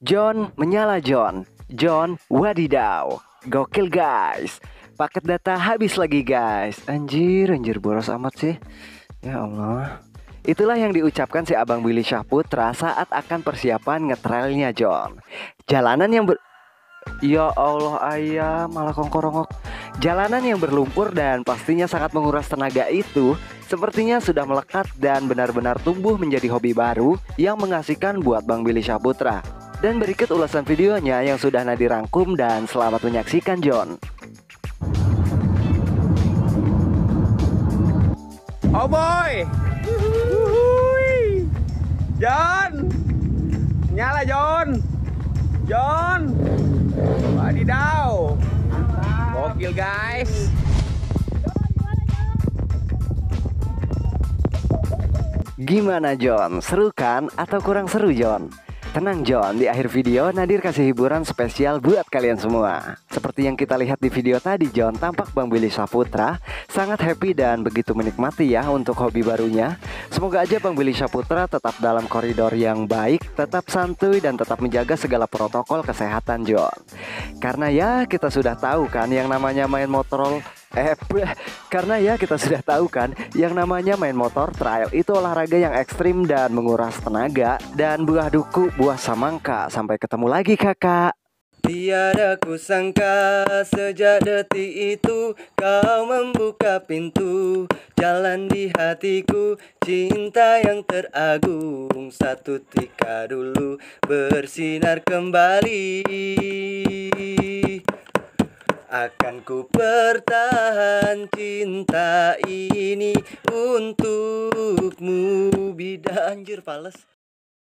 John menyala John. John wadidaw. Gokil guys. Paket data habis lagi guys. Anjir, anjir boros amat sih. Ya Allah. Itulah yang diucapkan si Abang Billy Syahputra saat akan persiapan ngetrailnya John. Jalanan yang ber... Ya Allah ayah malah kongkorongok Jalanan yang berlumpur dan pastinya sangat menguras tenaga itu Sepertinya sudah melekat dan benar-benar tumbuh menjadi hobi baru Yang mengasihkan buat Bang Billy Syahputra Dan berikut ulasan videonya yang sudah Nadi rangkum dan selamat menyaksikan John. Oh boy. John. Nyala John. John. Wadidaw. Gokil guys. Gimana John? Seru kan? Atau kurang seru John? Tenang John, di akhir video Nadir kasih hiburan spesial buat kalian semua. Seperti yang kita lihat di video tadi John, tampak Bang Billy Saputra. Sangat happy dan begitu menikmati ya untuk hobi barunya. Semoga aja Bang Billy Saputra tetap dalam koridor yang baik Tetap santuy dan tetap menjaga segala protokol kesehatan John. Karena ya kita sudah tahu kan yang namanya main motor Eh, karena ya kita sudah tahu kan, yang namanya main motor trail itu olahraga yang ekstrim dan menguras tenaga dan buah duku, buah samangka. Sampai ketemu lagi kakak. Tiada kusangka sejak detik itu kau membuka pintu Jalan di hatiku cinta yang teragung Satu tika dulu bersinar kembali akan ku pertahan cinta ini untukmu. Bida anjir fales